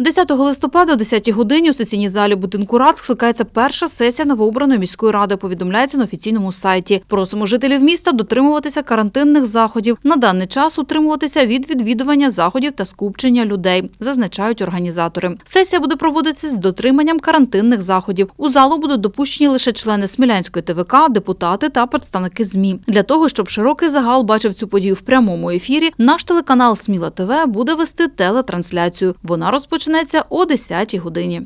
10 листопада о 10 годині у сесійній залі будинку рад скликається перша сесія новообраної міської ради. Повідомляється на офіційному сайті. Просимо жителів міста дотримуватися карантинних заходів. На даний час утримуватися від відвідування заходів та скупчення людей, зазначають організатори. Сесія буде проводитися з дотриманням карантинних заходів. У залу будуть допущені лише члени Смілянської ТВК, депутати та представники ЗМІ. Для того щоб широкий загал бачив цю подію в прямому ефірі, наш телеканал Сміла ТВ буде вести телетрансляцію. Вона розпочнеться о 10 годині.